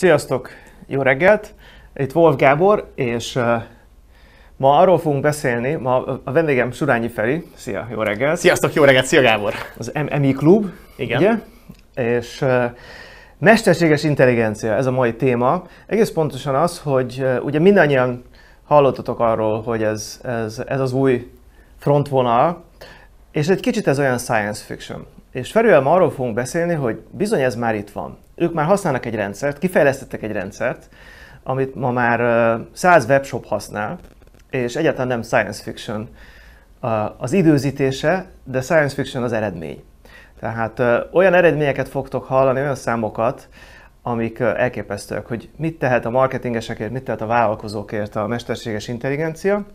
Sziasztok! Jó reggelt! Itt Wolf Gábor, és ma arról fogunk beszélni, ma a vendégem Surányi Feri. Szia, jó reggelt! Sziasztok, jó reggelt! Szia Gábor! Az MMI Klub, Igen. ugye? És mesterséges intelligencia, ez a mai téma. Egész pontosan az, hogy ugye mindannyian hallottatok arról, hogy ez, ez, ez az új frontvonal, és egy kicsit ez olyan science fiction. És Ferivel ma arról fogunk beszélni, hogy bizony ez már itt van. Ők már használnak egy rendszert, kifejlesztettek egy rendszert, amit ma már uh, 100 webshop használ, és egyáltalán nem science fiction az időzítése, de science fiction az eredmény. Tehát olyan eredményeket fogtok hallani, olyan számokat, amik elképesztőek, hogy mit tehet a marketingesekért, mit tehet a vállalkozókért a mesterséges intelligencia.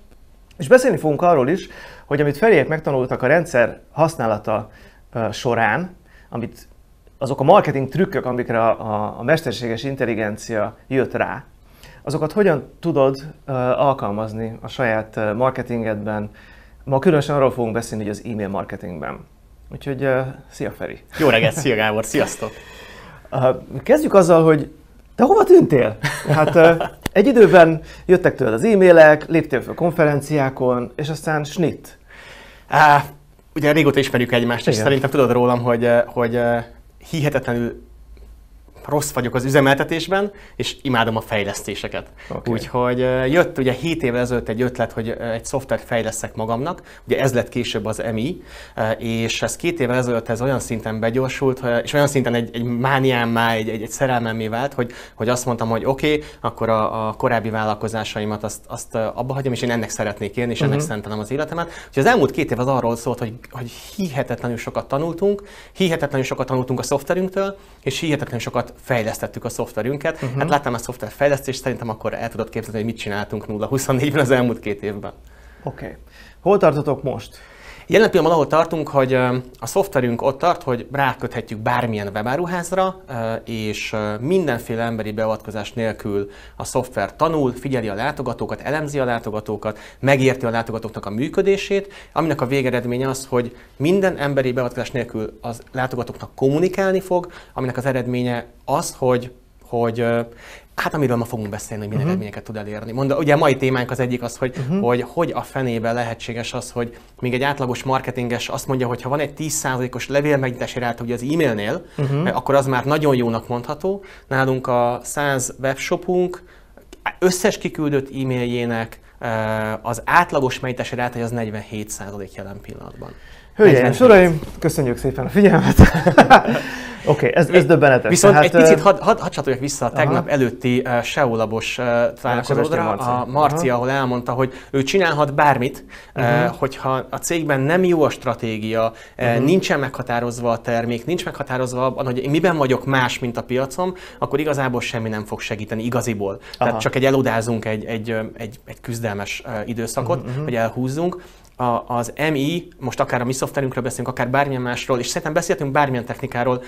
És beszélni fogunk arról is, hogy amit Feriek megtanultak a rendszer használata során, amit azok a marketing trükkök, amikre a, a, mesterséges intelligencia jött rá, azokat hogyan tudod alkalmazni a saját marketingedben. Ma különösen arról fogunk beszélni, hogy az e-mail marketingben. Úgyhogy szia Feri! Jó reggelt, szia Gábor, sziasztok! Kezdjük azzal, hogy te hova tűntél? Hát egy időben jöttek tőled az e-mailek, léptél fel konferenciákon, és aztán snit. Ugye régóta ismerjük egymást, és Igen. szerintem tudod rólam, hogy, uh, hogy uh, hihetetlenül rossz vagyok az üzemeltetésben, és imádom a fejlesztéseket. Oké. Úgyhogy jött ugye 7 évvel ezelőtt egy ötlet, hogy egy szoftvert fejleszek magamnak, ugye ez lett később az MI, és ez két évvel ezelőtt ez olyan szinten begyorsult, és olyan szinten egy, egy mániámmá, egy, egy, egy szerelmemmé vált, hogy, hogy azt mondtam, hogy oké, okay, akkor a, a korábbi vállalkozásaimat azt, azt abba hagyom, és én ennek szeretnék élni, és ennek Mhm. szentelem az életemet. Úgyhogy az elmúlt két év az arról szólt, hogy, hogy hihetetlenül sokat tanultunk, hihetetlenül sokat tanultunk a szoftverünktől, és hihetetlenül sokat fejlesztettük a szoftverünket. Uh-huh. Hát láttam a szoftver fejlesztést, szerintem akkor el tudod képzelni, hogy mit csináltunk 0-24-ben az elmúlt két évben. Oké. Okay. Hol tartotok most? Jelen pillanatban ahol tartunk, hogy a szoftverünk ott tart, hogy ráköthetjük bármilyen webáruházra, és mindenféle emberi beavatkozás nélkül a szoftver tanul, figyeli a látogatókat, elemzi a látogatókat, megérti a látogatóknak a működését, aminek a végeredménye az, hogy minden emberi beavatkozás nélkül az látogatóknak kommunikálni fog, aminek az eredménye az, hogy hogy Hát amiről ma fogunk beszélni, hogy milyen uh-huh. eredményeket tud elérni. Mondja, ugye a mai témánk az egyik az, hogy, uh-huh. hogy hogy a fenében lehetséges az, hogy még egy átlagos marketinges azt mondja, hogy ha van egy 10%-os levélmegnyitási ráta ugye az e-mailnél, uh-huh. akkor az már nagyon jónak mondható. Nálunk a 100 webshopunk összes kiküldött e-mailjének eh, az átlagos megnyitási ráta az 47% jelen pillanatban. Hölgyeim, 47. és uraim, köszönjük szépen a figyelmet. Oké, okay, ez, ez döbbenetes. Viszont Tehát, egy picit hadd had, had csatoljak vissza a tegnap Aha. előtti uh, SEO labos uh, találkozódra, Marci. a Marci, Aha. ahol elmondta, hogy ő csinálhat bármit, uh-huh. uh, hogyha a cégben nem jó a stratégia, uh, nincsen meghatározva a termék, nincs meghatározva abban, hogy én miben vagyok más, mint a piacom, akkor igazából semmi nem fog segíteni igaziból. Tehát Aha. csak egy elodázunk egy, egy, egy, egy küzdelmes uh, időszakot, uh-huh. hogy elhúzzunk. A, az MI, most akár a mi szoftverünkről beszélünk, akár bármilyen másról, és szerintem beszéltünk bármilyen technikáról,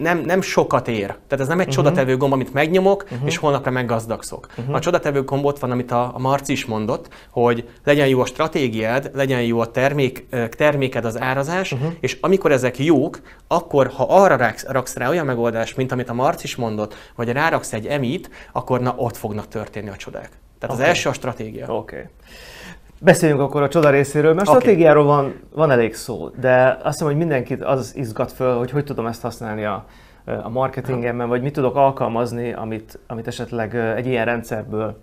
nem, nem sokat ér. Tehát ez nem egy uh-huh. csodatevő gomb, amit megnyomok, uh-huh. és holnapra meggazdagszok. Uh-huh. A csodatevő gomb ott van, amit a, a Marci is mondott, hogy legyen jó a stratégiád, legyen jó a termék, terméked, az árazás, uh-huh. és amikor ezek jók, akkor ha arra raksz, raksz rá olyan megoldást, mint amit a Marci is mondott, vagy ráraksz egy emit, akkor na ott fognak történni a csodák. Tehát Oké. az első a stratégia. Oké. Okay. Beszéljünk akkor a csoda részéről, mert Oké. stratégiáról van, van elég szó, de azt hiszem, hogy mindenkit az izgat föl, hogy hogy tudom ezt használni a, a marketingemben, vagy mit tudok alkalmazni, amit, amit esetleg egy ilyen rendszerből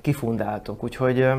kifundáltok. Úgyhogy ö,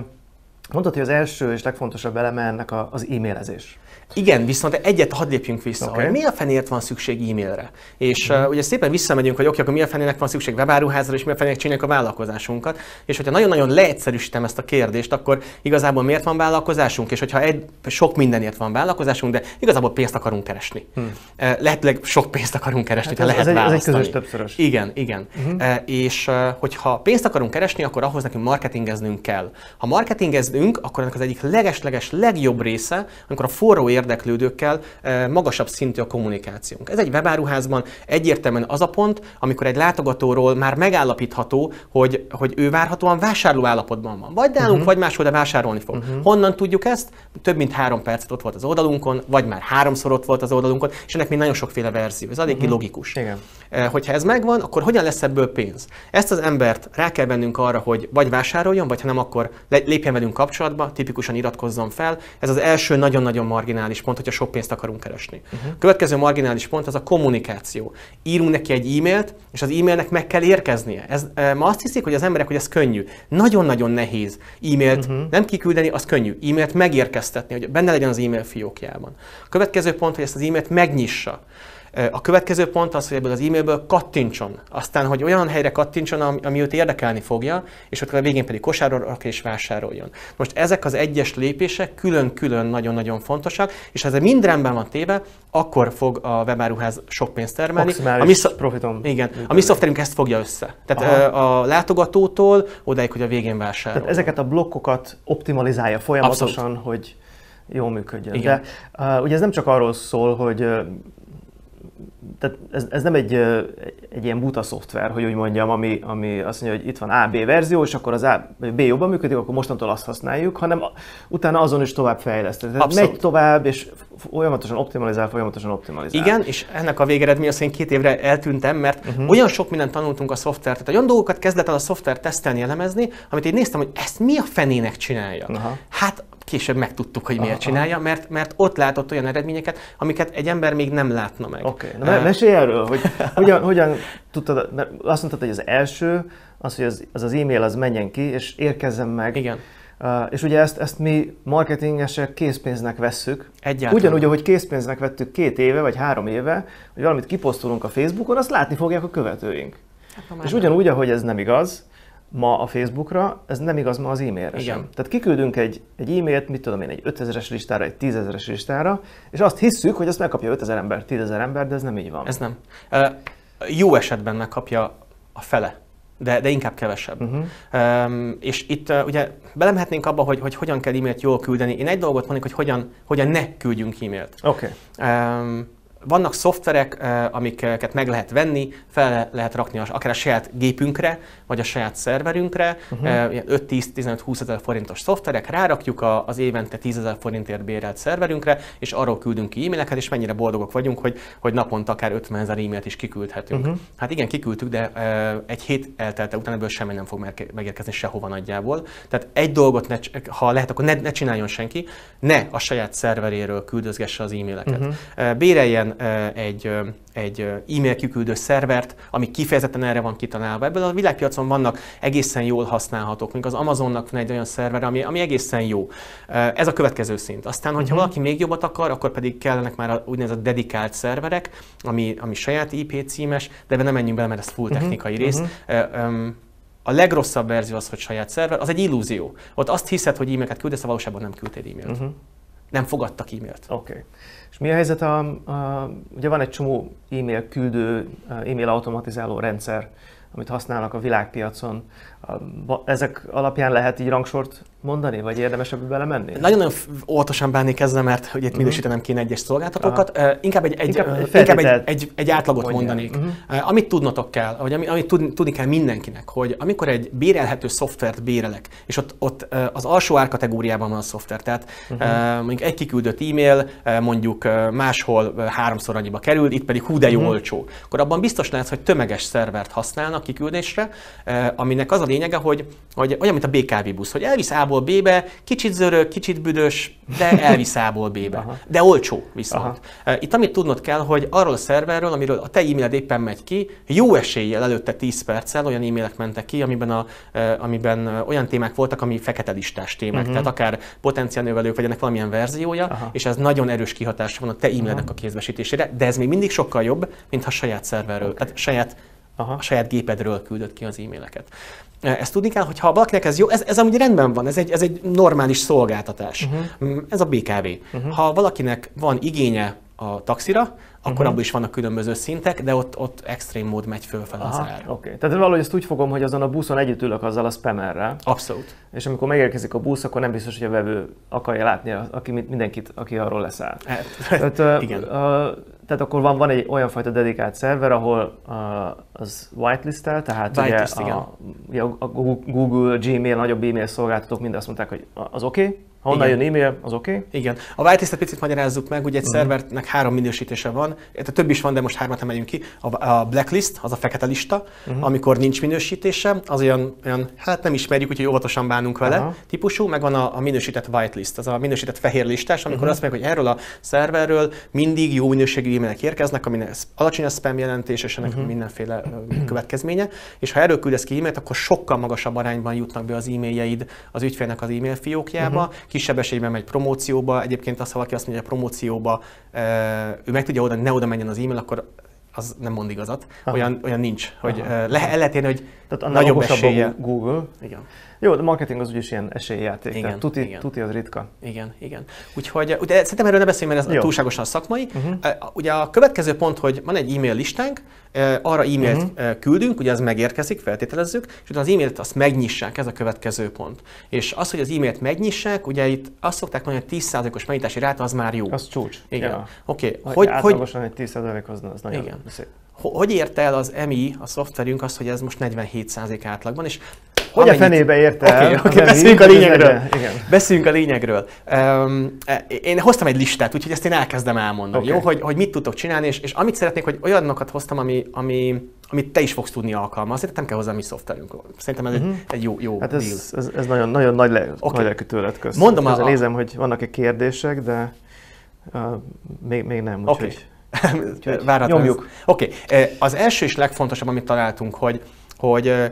mondtad, hogy az első és legfontosabb eleme ennek az e-mailezés. Igen, viszont egyet hadd lépjünk vissza, okay. hogy mi a fenért van szükség e-mailre. És uh, ugye szépen visszamegyünk, hogy oké, akkor mi a fenének van szükség webáruházra, és mi a fenének csináljuk a vállalkozásunkat. És hogyha nagyon-nagyon leegyszerűsítem ezt a kérdést, akkor igazából miért van vállalkozásunk, és hogyha egy, sok mindenért van vállalkozásunk, de igazából pénzt akarunk keresni. Hmm. Lehetőleg sok pénzt akarunk keresni, Hát ha lehet ez egy- ez egy közös többszörös. Igen, igen. Uh-huh. És uh, hogyha pénzt akarunk keresni, akkor ahhoz nekünk marketingeznünk kell. Ha marketingeznünk küldünk, akkor ennek az egyik leges-leges legjobb része, amikor a forró érdeklődőkkel e, magasabb szintű a kommunikációnk. Ez egy webáruházban egyértelműen az a pont, amikor egy látogatóról már megállapítható, hogy, hogy ő várhatóan vásárló állapotban van. Vagy nálunk, uh-huh. vagy máshol, de vásárolni fog. Uh-huh. Honnan tudjuk ezt? Több mint három percet ott volt az oldalunkon, vagy már háromszor ott volt az oldalunkon, és ennek még nagyon sokféle verzió. Ez eléggé uh-huh. logikus. Igen. E, hogyha ez megvan, akkor hogyan lesz ebből pénz? Ezt az embert rá kell vennünk arra, hogy vagy vásároljon, vagy ha nem, akkor lépjen velünk kapcsolatba, tipikusan iratkozzon fel. Ez az első nagyon-nagyon marginális pont, hogyha sok pénzt akarunk keresni. Uh-huh. Következő marginális pont az a kommunikáció. Írunk neki egy e-mailt, és az e-mailnek meg kell érkeznie. Ez, e, ma azt hiszik, hogy az emberek, hogy ez könnyű. Nagyon-nagyon nehéz e-mailt uh-huh. nem kiküldeni, az könnyű. E-mailt megérkeztetni, hogy benne legyen az e-mail fiókjában. Következő pont, hogy ezt az e-mailt megnyissa. A következő pont az, hogy ebből az e-mailből kattintson. Aztán, hogy olyan helyre kattintson, ami, ami őt érdekelni fogja, és ott a végén pedig kosárra és vásároljon. Most ezek az egyes lépések külön-külön nagyon-nagyon fontosak, és ha ez mind rendben van téve, akkor fog a webáruház sok pénzt termelni. A mi, profitom. Igen, a mi szoftverünk ezt fogja össze. Tehát Aha. a látogatótól odáig, hogy a végén vásárol. Tehát ezeket a blokkokat optimalizálja folyamatosan, Abszolút. hogy jól működjön. Igen. De uh, ugye ez nem csak arról szól, hogy uh, tehát ez, ez nem egy, egy ilyen buta szoftver, hogy úgy mondjam, ami, ami azt mondja, hogy itt van A, B verzió, és akkor az A, B jobban működik, akkor mostantól azt használjuk, hanem utána azon is tovább fejleszteni. Tehát Abszolút. megy tovább, és folyamatosan optimalizál, folyamatosan optimalizál. Igen, és ennek a végeredmény az, én két évre eltűntem, mert uh-huh. olyan sok mindent tanultunk a szoftvert, tehát olyan dolgokat kezdett el a szoftver tesztelni, elemezni, amit én néztem, hogy ezt mi a fenének csinálja. Uh-huh. Hát később megtudtuk, hogy miért csinálja, mert, mert ott látott olyan eredményeket, amiket egy ember még nem látna meg. Oké, okay. na uh, mesélj erről, hogy hogyan, hogyan tudtad, mert azt mondtad, hogy az első, az, hogy az az, az e-mail az menjen ki, és érkezzen meg. Igen. Uh, és ugye ezt, ezt mi marketingesek készpénznek vesszük. Egyáltalán. Ugyanúgy, ahogy készpénznek vettük két éve vagy három éve, hogy valamit kiposztolunk a Facebookon, azt látni fogják a követőink. Hát, és ugyanúgy, ahogy ez nem igaz, ma a Facebookra, ez nem igaz ma az e-mailre Igen. sem. Tehát kiküldünk egy, egy e-mailt, mit tudom én, egy 5000-es listára, egy 10.000-es listára, és azt hisszük, hogy azt megkapja 5000 ember, 10.000 ember, de ez nem így van. Ez nem. Uh, jó esetben megkapja a fele de, de inkább kevesebb. Uh-huh. Um, és itt uh, ugye belemehetnénk abba, hogy, hogy hogyan kell e-mailt jól küldeni. Én egy dolgot mondok, hogy hogyan, hogyan ne küldjünk e-mailt. Oké. Okay. Um, vannak szoftverek, eh, amiket meg lehet venni, fel lehet rakni akár a saját gépünkre, vagy a saját szerverünkre, uh-huh. 5-10-15-20 ezer forintos szoftverek, rárakjuk az évente 10 ezer forintért bérelt szerverünkre, és arról küldünk ki e-maileket, és mennyire boldogok vagyunk, hogy, hogy naponta akár 50 ezer e-mailt is kiküldhetünk. Uh-huh. Hát igen, kiküldtük, de eh, egy hét eltelte után ebből semmi nem fog megérkezni sehova nagyjából. Tehát egy dolgot, ne, ha lehet, akkor ne, ne csináljon senki, ne a saját szerveréről küldözgesse az e-maileket. Uh-huh. Béreljen egy, egy e-mail kiküldő szervert, ami kifejezetten erre van kitalálva. Ebből a világpiacon vannak egészen jól használhatók, mint az Amazonnak van egy olyan szerver, ami, ami egészen jó. Ez a következő szint. Aztán, hogyha uh-huh. valaki még jobbat akar, akkor pedig kellenek már a úgynevezett dedikált szerverek, ami, ami saját IP címes, de ebben nem menjünk bele, mert ez full uh-huh. technikai uh-huh. rész. Uh-huh. A legrosszabb verzió az, hogy saját szerver, az egy illúzió. Ott azt hiszed, hogy e-mailt küldesz, a valóságban nem küldtél e-mailt. Uh-huh. Nem fogadtak e-mailt. Oké. Okay. Mi a helyzet? A, a, ugye van egy csomó e-mail küldő, e-mail automatizáló rendszer, amit használnak a világpiacon. Ezek alapján lehet így rangsort mondani, vagy érdemes ebbe belemenni? Nagyon-nagyon óvatosan bánnék ezzel, mert hogy itt uh-huh. minősítenem kéne egyes szolgáltatókat. Uh, inkább egy, egy, inkább, egy, inkább egy, egy, egy átlagot mondják. mondanék. Uh-huh. Uh, amit tudnotok kell, vagy amit, amit tudni, tudni kell mindenkinek, hogy amikor egy bérelhető szoftvert bérelek, és ott, ott uh, az alsó árkategóriában van a szoftver, tehát uh-huh. uh, mondjuk egy kiküldött e-mail uh, mondjuk uh, máshol uh, háromszor annyiba kerül, itt pedig hú de jó uh-huh. olcsó, akkor abban biztos lehet, hogy tömeges szervert használnak kiküldésre, uh, aminek az a lényege, hogy, hogy olyan, mint a BKV busz, hogy elvisz A-ból B-be, kicsit zörög, kicsit büdös, de elvisz A-ból B-be. De olcsó viszont. Aha. Itt amit tudnod kell, hogy arról a szerverről, amiről a te e-mailed éppen megy ki, jó eséllyel előtte 10 perccel olyan e-mailek mentek ki, amiben, a, amiben olyan témák voltak, ami fekete listás témák. Uh-huh. Tehát akár potenciál növelők, vagy ennek valamilyen verziója, Aha. és ez nagyon erős kihatása van a te e-mailnek a kézbesítésére, de ez még mindig sokkal jobb, mint ha saját szerverről, okay. tehát saját Aha. a saját gépedről küldött ki az e-maileket. Ezt tudni kell, hogy ha valakinek ez jó, ez, ez amúgy rendben van, ez egy, ez egy normális szolgáltatás. Uh-huh. Ez a BKV. Uh-huh. Ha valakinek van igénye a taxira, akkor uh-huh. abban is vannak különböző szintek, de ott, ott extrém mód megy fölfele az ár. Oké, okay. tehát valahogy ezt úgy fogom, hogy azon a buszon együtt ülök azzal a spammerrel. Abszolút. És amikor megérkezik a busz, akkor nem biztos, hogy a vevő akarja látni aki, mindenkit, aki arról leszáll. Hát, tehát, igen. A, tehát akkor van, van egy olyan fajta dedikált szerver, ahol uh, az whitelistel, tehát Whitelist, ugye, a, ugye a Google, Gmail, nagyobb e-mail szolgáltatók mind azt mondták, hogy az oké, okay, ha onnan jön e-mail, az oké? Okay? Igen. A whitelist picit magyarázzuk meg, ugye egy uh-huh. szervernek három minősítése van, a több is van, de most hármat emeljünk ki. A, a blacklist, az a fekete lista, uh-huh. amikor nincs minősítése, az olyan, olyan, hát nem ismerjük, úgyhogy óvatosan bánunk vele uh-huh. típusú, meg van a, a minősített whitelist, az a minősített fehér listás, amikor uh-huh. azt mondjuk, hogy erről a szerverről mindig jó minőségű e-mailek érkeznek, aminek alacsony a spam jelentés, és ennek uh-huh. mindenféle következménye, és ha erről küldesz ki e-mailt, akkor sokkal magasabb arányban jutnak be az e-mailjeid az ügyfélnek az e-mail fiókjába, uh-huh kisebb esélyben megy promócióba. Egyébként azt, ha valaki azt mondja, hogy a promócióba ő meg tudja oldani, ne oda menjen az e-mail, akkor az nem mond igazat. Olyan, olyan nincs, hogy Aha. le, el lehet érni, hogy Tehát nagyobb esélye. Google. Igen. Jó, de marketing az úgyis ilyen esélyjáték. Igen, tehát tuti, igen. tuti az ritka. Igen, igen. Úgyhogy ugye, szerintem erről ne beszéljünk, mert ez Jó. túlságosan szakmai. Uh-huh. Ugye a következő pont, hogy van egy e-mail listánk, arra e-mailt uh-huh. küldünk, ugye az megérkezik, feltételezzük, és utána az e-mailt azt megnyissák, ez a következő pont. És az, hogy az e-mailt megnyissák, ugye itt azt szokták mondani, hogy 10%-os megnyitási ráta az már jó. Az csúcs. Igen. Ja. Oké. Okay. Hogy, átlagosan hogy, egy 10% az, nagyon igen. szép. Hogy érte el az EMI, a szoftverünk azt, hogy ez most 47% átlagban, és hogy a fenébe érte el? Oké, okay, okay, beszéljünk a lényegről. Igen. Beszéljünk a lényegről. Um, én hoztam egy listát, úgyhogy ezt én elkezdem elmondani, okay. jó? Hogy, hogy mit tudtok csinálni, és, és amit szeretnék, hogy olyanokat hoztam, ami, ami, amit te is fogsz tudni alkalmazni, nem kell hozzá mi szoftverünk. Szerintem ez uh-huh. egy, mhm. egy jó, jó hát ez, ez, ez, nagyon, nagyon nagy, le, okay. nagy lelkű tőled közt. Mondom a, a... nézem, hogy vannak-e kérdések, de uh, még, még nem, úgyhogy... Okay. Nyomjuk. Oké, okay. az első és legfontosabb, amit találtunk, hogy, hogy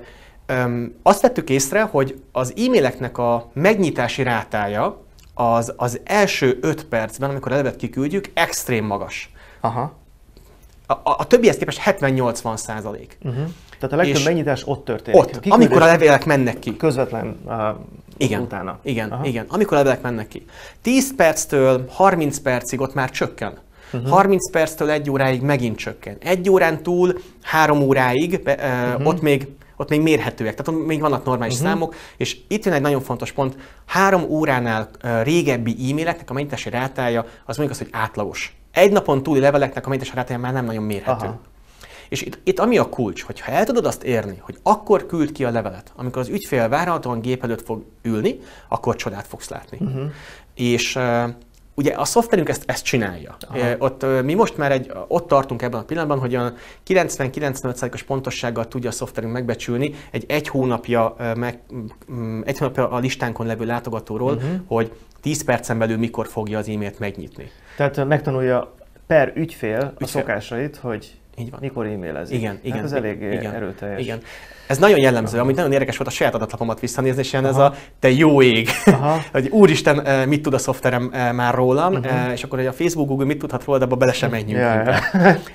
azt vettük észre, hogy az e-maileknek a megnyitási rátája az, az első 5 percben, amikor a levelet kiküldjük, extrém magas. Aha. A, a, a többihez képest 70-80 százalék. Uh-huh. Tehát a legtöbb és megnyitás ott történik. Ott, a amikor a levélek mennek ki. Közvetlen uh, igen, utána. Igen, Aha. igen, amikor a levelek mennek ki. 10 perctől 30 percig ott már csökken. Uh-huh. 30 perctől egy óráig megint csökken. Egy órán túl három óráig, be, uh-huh. ott még ott még mérhetőek, tehát ott még vannak normális uh-huh. számok, és itt jön egy nagyon fontos pont, három óránál régebbi e-maileknek a megnyitási rátája az mondjuk az, hogy átlagos. Egy napon túli leveleknek a megnyitási rátája már nem nagyon mérhető. Aha. És itt, itt ami a kulcs, hogy ha el tudod azt érni, hogy akkor küld ki a levelet, amikor az ügyfél várhatóan gép előtt fog ülni, akkor csodát fogsz látni. Uh-huh. És ugye a szoftverünk ezt, ezt csinálja. Aha. Ott mi most már egy, ott tartunk ebben a pillanatban, hogy a 90-95%-os pontossággal tudja a szoftverünk megbecsülni egy egy hónapja, meg, egy hónapja a listánkon levő látogatóról, uh-huh. hogy 10 percen belül mikor fogja az e-mailt megnyitni. Tehát megtanulja per ügyfél, ügyfél. a szokásait, hogy így van. Mikor e-mailezik. Igen, igen. Hát ez elég igen, erőteljes. Igen. Ez nagyon jellemző, amit nagyon érdekes volt a saját adatlapomat visszanézni, és ilyen Aha. ez a te jó ég, hogy úristen, eh, mit tud a szoftverem eh, már rólam, uh-huh. és akkor hogy a Facebook, Google mit tudhat róla, de abba bele sem menjünk. Yeah,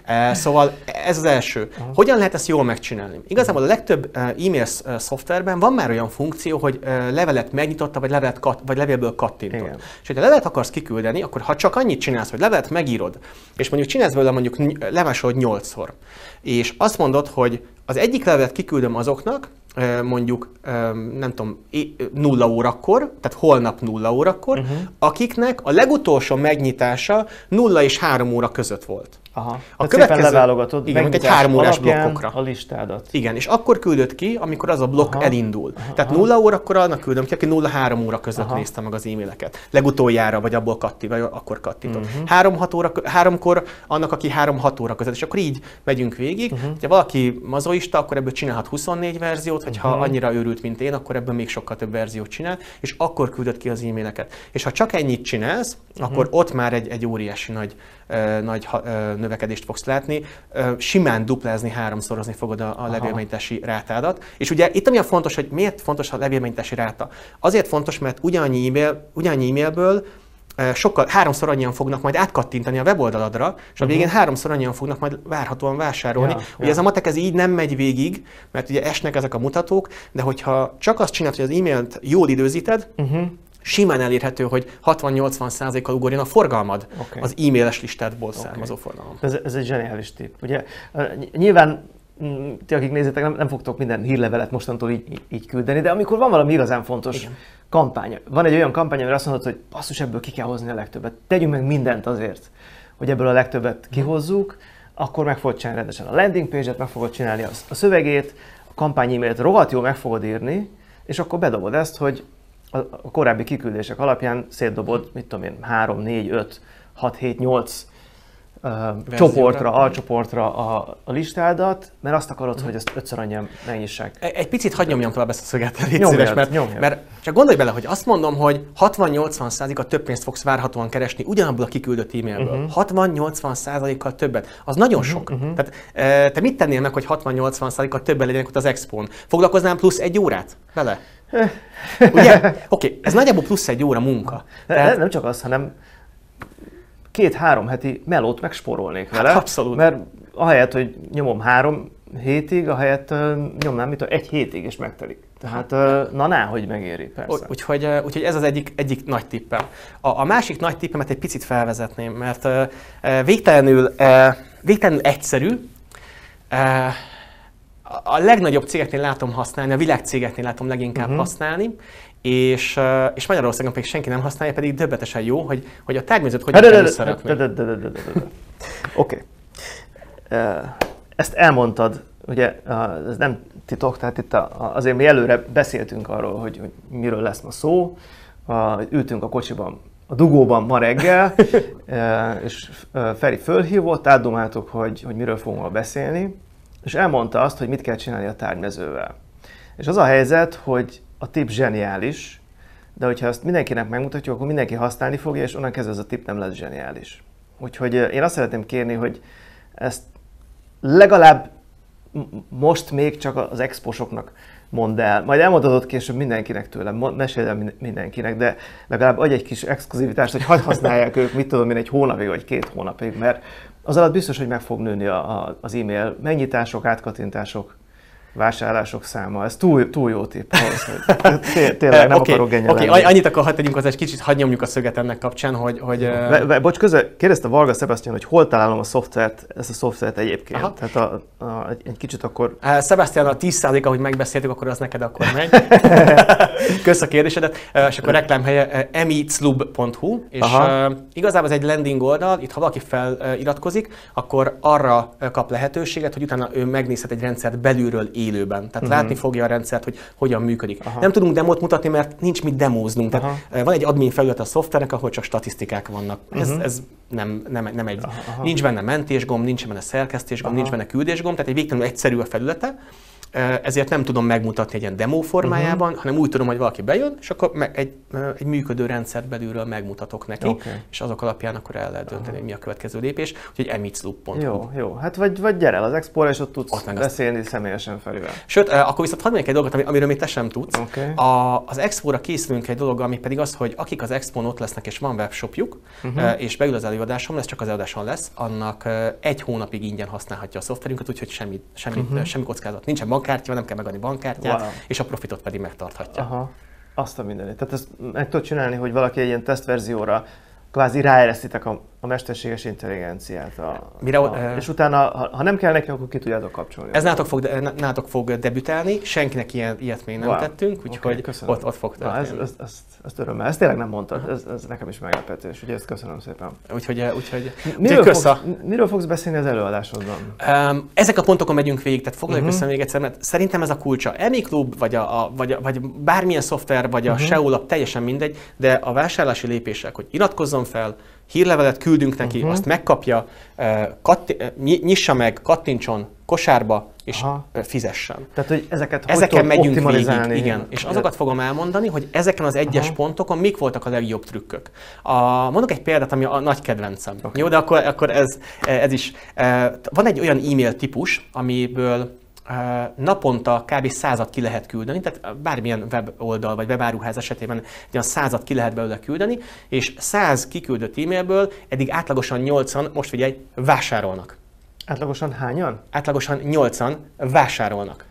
yeah. Szóval ez az első. Uh-huh. Hogyan lehet ezt jól megcsinálni? Igazából a legtöbb e-mail szoftverben van már olyan funkció, hogy levelet megnyitotta, vagy, levelet kat, vagy levélből kattintott. Igen. És hogyha levelet akarsz kiküldeni, akkor ha csak annyit csinálsz, hogy levelet megírod, és mondjuk csinálsz belőle mondjuk lemásolod 8-szor, és azt mondod, hogy az egyik levelet kiküldöm azoknak, mondjuk, nem tudom, nulla órakor, tehát holnap nulla órakor, uh-huh. akiknek a legutolsó megnyitása nulla és három óra között volt. Aha. A következő, leválogatod, igen, egy három órás blokkokra. A listádat. Igen, és akkor küldött ki, amikor az a blokk Aha. elindul. Aha. Tehát nulla órakor annak küldöm ki, aki nulla három óra között Aha. nézte meg az e-maileket. Legutoljára, vagy abból katti, vagy akkor kattintott. Uh-huh. Három, hat óra, háromkor annak, aki három-hat óra között. És akkor így megyünk végig. Uh-huh. Ha valaki mazoista, akkor ebből csinálhat 24 verziót, vagy uh-huh. ha annyira őrült, mint én, akkor ebből még sokkal több verziót csinál, és akkor küldött ki az e-maileket. És ha csak ennyit csinálsz, uh-huh. akkor ott már egy, egy óriási nagy nagy növekedést fogsz látni. Simán duplázni, háromszorozni fogod a, a levélmennyitási rátádat. És ugye itt ami a fontos, hogy miért fontos a levélmennyitási ráta? Azért fontos, mert ugyannyi, e-mail, ugyannyi e-mailből sokkal, háromszor annyian fognak majd átkattintani a weboldaladra, és a végén uh-huh. háromszor annyian fognak majd várhatóan vásárolni. Ja, ugye ja. ez a matek ez így nem megy végig, mert ugye esnek ezek a mutatók, de hogyha csak azt csinálod, hogy az e-mailt jól időzíted, uh-huh simán elérhető, hogy 60-80%-kal ugorjon a forgalmad Oké. az e-mailes listádból származó forgalom. Ez, ez egy zseniális tipp. Ugye, nyilván mm, ti, akik nézitek, nem, nem fogtok minden hírlevelet mostantól így, így- küldeni, de amikor van valami igazán fontos Igen. kampány, van egy olyan kampány, amire azt mondod, hogy basszus, ebből ki kell hozni a legtöbbet, tegyünk meg mindent azért, hogy ebből a legtöbbet kihozzuk, akkor meg fogod csinálni rendesen a landing page-et, meg fogod csinálni a, a szövegét, a kampány e-mailt rohadt jól meg fogod írni, és akkor bedobod ezt, hogy a, korábbi kiküldések alapján szétdobod, mit tudom én, 3, 4, 5, 6, 7, 8 uh, csoportra, alcsoportra a, a listádat, mert azt akarod, hogy ezt ötször annyian megnyissák. Egy egy picit hadd nyomjam tovább ezt a szöget, légy szíves, mert, nyomjad. mert csak gondolj bele, hogy azt mondom, hogy 60-80%-a több pénzt fogsz várhatóan keresni ugyanabból a kiküldött e-mailből. Mhm. Uh-huh. 60-80%-kal többet. Az nagyon sok. Uh-huh. Tehát e, te mit tennél meg, hogy 60-80%-kal többen legyenek ott az expón? Foglalkoznál plusz egy órát vele? Ugye? Oké, okay, ez nagyjából plusz egy óra munka. Tehát... Nem, csak az, hanem két-három heti melót megsporolnék vele. Hát abszolút. Mert ahelyett, hogy nyomom három hétig, ahelyett uh, nyomnám, mit egy hétig és megtelik. Tehát, uh, na ná, hogy megéri, persze. Úgyhogy, úgyhogy ez az egyik, egyik nagy tippem. A, a másik nagy tippemet egy picit felvezetném, mert végtelenül, végtelenül egyszerű. A- legnagyobb cégeknél látom használni, a világcégeknél látom leginkább uh-huh. használni, és, és Magyarországon pedig senki nem használja, pedig döbbetesen jó, hogy, hogy a tárgymézőt hogyan Hát, kell összerakni. Oké. Ezt elmondtad, ugye ez nem titok, tehát itt azért mi előre beszéltünk arról, hogy, hogy miről lesz ma szó. Ültünk a kocsiban, a dugóban ma reggel, és Feri fölhívott, átdomáltuk, hogy, hogy miről fogunk ma beszélni, és elmondta azt, hogy mit kell csinálni a tárgymezővel. És az a helyzet, hogy a tip zseniális, de hogyha ezt mindenkinek megmutatjuk, akkor mindenki használni fogja, és onnan kezdve ez a tip nem lesz zseniális. Úgyhogy eh, én azt szeretném kérni, hogy ezt legalább most még csak az exposoknak mondd el. Majd elmondhatod később mindenkinek tőlem, meséld el min- mindenkinek, de legalább adj egy kis exkluzivitást, hogy hadd használják ők, mit tudom én, egy hónapig vagy két hónapig, mert az alatt biztos, hogy meg fog nőni a, a, az e-mail megnyitások, átkattintások, vásárlások száma. Ez túl, túl jó tipp. ahhoz, hogy- Té- Tényleg nem Oké, akarok Oké, lenni. annyit akkor hadd tegyünk hozzá, egy kicsit hadd nyomjuk a szöget ennek kapcsán, hogy, hogy Ve, ve, bocs, közben kérdezte Varga Sebastian, hogy hol találom a szoftvert, ezt a szoftvert egyébként. Aha. Tehát a, a, egy, kicsit akkor... Sebastian, a 10% ahogy megbeszéltük, akkor az neked akkor megy. Kösz a kérdésedet. És akkor reklámhelye emiclub.hu, és Aha. igazából ez egy landing oldal, itt ha valaki feliratkozik, akkor arra kap lehetőséget, hogy utána ő megnézhet egy rendszert belülről élőben. Tehát uh-huh. látni fogja a rendszert, hogy hogyan működik. Mhm. Aha. Nem tudunk demót mutatni, mert nincs mit demóznunk. Tehát Aha. uh, van egy admin felület a szoftvernek, ahol csak statisztikák vannak. Ez, ez nem, nem, nem egy, Mhm. Aha. nincs benne mentésgomb, nincs benne szerkesztésgomb, Aha. nincs benne küldésgomb, tehát egy végtelenül egyszerű a felülete, ezért nem tudom megmutatni egy ilyen demo formájában, uh-huh. hanem úgy tudom, hogy valaki bejön, és akkor meg egy, egy működő rendszert belülről megmutatok neki, Oké. és azok alapján akkor el lehet dönteni, hogy mi a következő lépés, úgyhogy emicloop.hu. Jó, jó. Hát vagy, vagy gyere el az expo és ott tudsz Ott meg azt- beszélni személyesen felül. Sőt, akkor viszont hadd egy dolgot, ami- amiről még te sem tudsz. Oké. A, az Expo-ra készülünk egy dolog, ami pedig az, hogy akik az Expo-n ott lesznek, és van webshopjuk, uh-huh. és beül az előadásom, ez csak az előadáson lesz, annak egy hónapig ingyen használhatja a szoftverünket, úgyhogy semmi, semmi, uh-huh. semmi kockázat. Nincsen bankkártya, nem kell megadni bankkártyát, Wow. és a profitot pedig megtarthatja. Aha. Azt a mindenit. Tehát ezt meg tudod csinálni, hogy valaki egy ilyen tesztverzióra kvázi ráeresztitek a, a mesterséges intelligenciát. A, Mire- a, és utána, ha, ha nem kell neki, akkor ki tudjátok kapcsolni. Ez nálatok fog, de- nálatok fog debütálni, senkinek ilyen, ilyet még nem Wow. tettünk, úgyhogy köszönöm. ott, ott fog Na, ez, történni. ez, ezt, ezt örömmel. Ezt tényleg nem mondtad. Ez, ez nekem is meglepetés. Úgyhogy ezt köszönöm szépen. Úgyhogy, úgyhogy, Miről kösz fogsz, miről fogsz beszélni az előadásodban? Um, ezek a pontokon megyünk végig, tehát foglaljuk Mhm. uh-huh. össze még egyszer, mert szerintem ez a kulcsa. Emi Club, vagy, a, a, vagy, a, vagy bármilyen szoftver, vagy a Mhm. uh-huh. SEO lap, teljesen mindegy, de a vásárlási lépések, hogy iratkozzon fel, hírlevelet küldünk neki, uh-huh. azt megkapja, katti, uh, ny- nyissa meg, kattintson kosárba, és Aha. uh, fizessen. Tehát, hogy ezeket hogy Ezeken tudod megyünk végig, igen. És azokat fogom elmondani, hogy ezeken az egyes Aha. Pontokon mik voltak a legjobb trükkök. A, mondok egy példát, ami a nagy kedvencem. Okay. Jó, de akkor, akkor ez, ez is. eh, Van egy olyan e-mail típus, amiből eh, naponta kb. százat ki lehet küldeni, tehát bármilyen weboldal vagy webáruház esetében egy olyan százat ki lehet belőle küldeni, és száz kiküldött e-mailből eddig átlagosan 80, most figyelj, vásárolnak. Átlagosan hányan? Átlagosan 8-an vásárolnak.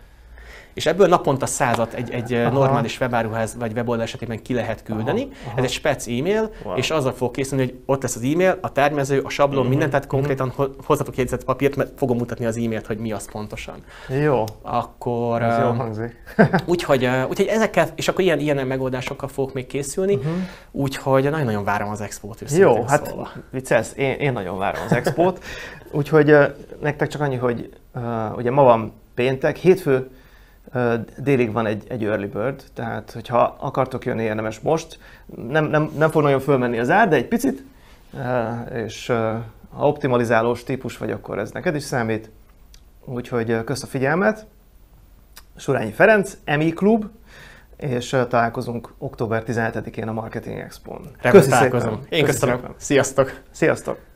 És ebből naponta százat egy, egy Aha. normális webáruház vagy weboldal esetében ki lehet küldeni. Aha. Aha. Ez egy spec e-mail, wow. és azzal fog készülni, hogy ott lesz az e-mail, a termező, a sablon, uh-huh. minden, tehát konkrétan uh-huh. hozzatok jegyzett papírt, mert fogom mutatni az e-mailt, hogy mi az pontosan. Jó. Akkor... Ez jó hangzik. úgyhogy, úgyhogy ezekkel, és akkor ilyen, ilyen megoldásokkal fogok még készülni, uh-huh. úgyhogy nagyon-nagyon várom az expót. Jó, hát szólva. viccelsz, én, én nagyon várom az expót. úgyhogy nektek csak annyi, hogy uh, ugye ma van péntek, hétfő délig van egy, egy early bird, tehát hogyha akartok jönni, érdemes most. Nem, nem, nem fog nagyon fölmenni az ár, de egy picit, és ha optimalizálós típus vagy, akkor ez neked is számít. Úgyhogy kösz a figyelmet. Surányi Ferenc, EMI Klub, és találkozunk október 17-én a Marketing Expo-n. Köszönöm. Én köszönöm. Sziasztok! Sziasztok!